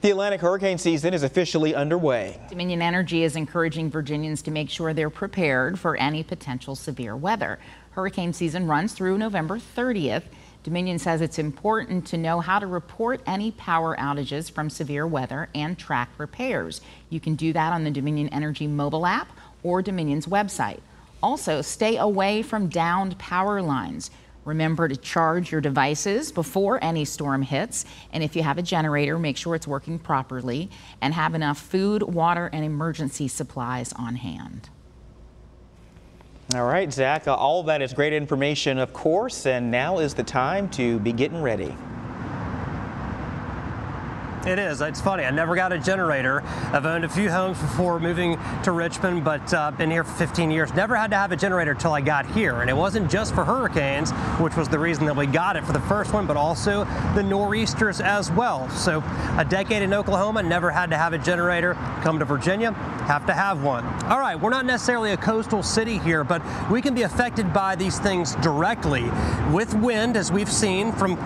The Atlantic hurricane season is officially underway. Dominion Energy is encouraging Virginians to make sure they're prepared for any potential severe weather. Hurricane season runs through November 30th. Dominion says it's important to know how to report any power outages from severe weather and track repairs. You can do that on the Dominion Energy mobile app or Dominion's website. Also, stay away from downed power lines. Remember to charge your devices before any storm hits. And if you have a generator, make sure it's working properly and have enough food, water, and emergency supplies on hand. All right, Zach, all that is great information, of course, and now is the time to be getting ready. It is. It's funny. I never got a generator. I've owned a few homes before moving to Richmond, but uh, been here for 15 years. Never had to have a generator until I got here. And it wasn't just for hurricanes, which was the reason that we got it for the first one, but also the nor'easters as well. So a decade in Oklahoma, never had to have a generator. Come to Virginia, have to have one. All right, we're not necessarily a coastal city here, but we can be affected by these things directly with wind, as we've seen from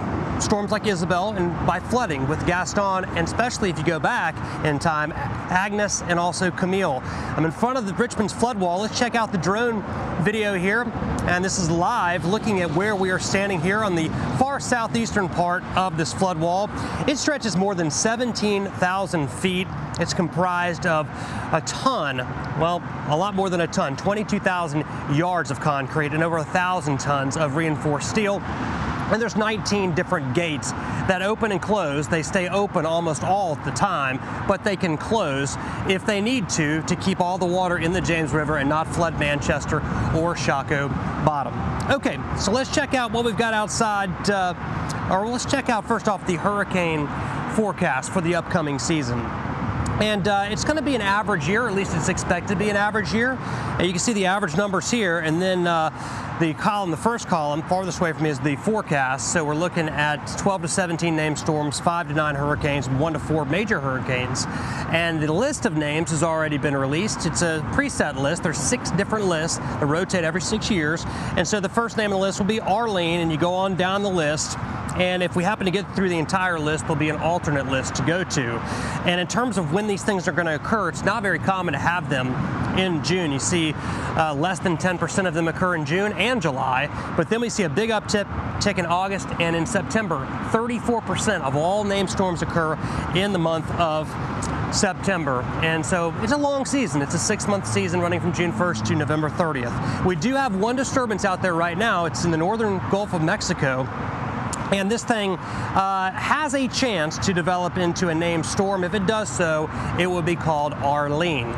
storms like Isabel and by flooding with Gaston and especially if you go back in time, Agnes and also Camille. I'm in front of the Richmond's flood wall. Let's check out the drone video here. And this is live looking at where we are standing here on the far southeastern part of this flood wall. It stretches more than 17,000 feet. It's comprised of a ton, well, a lot more than a ton, 22,000 yards of concrete and over a thousand tons of reinforced steel. And there's 19 different gates that open and close. They stay open almost all the time, but they can close if they need to to keep all the water in the James River and not flood Manchester or Shockoe Bottom. Okay, so let's check out what we've got outside, uh, or let's check out first off the hurricane forecast for the upcoming season. And uh, it's going to be an average year, at least it's expected to be an average year. And you can see the average numbers here, and then uh, the column, the first column, farthest away from me is the forecast. So we're looking at 12 to 17 named storms, 5 to 9 hurricanes, 1 to 4 major hurricanes. And the list of names has already been released. It's a preset list. There's six different lists that rotate every six years. And so the first name on the list will be Arlene, and you go on down the list. And if we happen to get through the entire list, there'll be an alternate list to go to. And in terms of when these things are going to occur, it's not very common to have them in June. You see uh, less than 10% of them occur in June and July, but then we see a big uptick tick in August and in September. 34% of all named storms occur in the month of September. And so it's a long season. It's a six month season running from June 1st to November 30th. We do have one disturbance out there right now. It's in the northern Gulf of Mexico. And this thing uh, has a chance to develop into a named storm. If it does so, it will be called Arlene.